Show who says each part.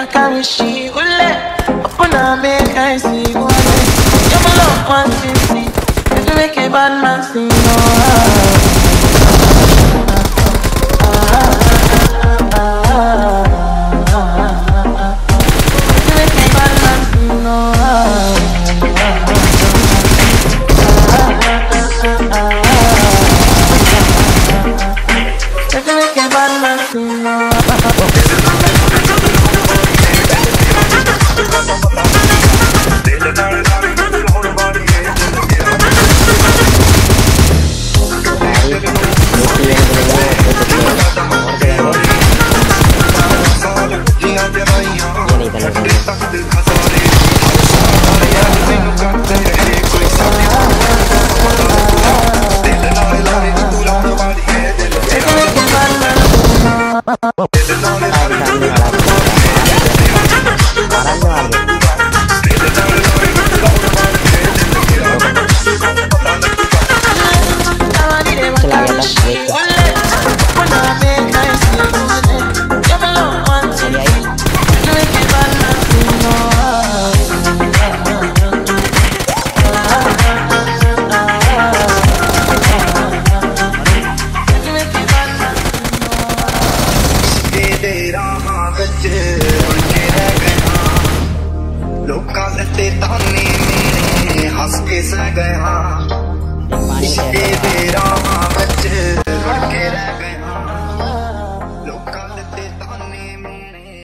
Speaker 1: my car with she ule. Open up, make I see. You're my love, one fifty. If you make a bad man sing, no. If you make a bad man no. Baby, no.
Speaker 2: ताने मेरे हंस के सह गया। इश्क बच्चे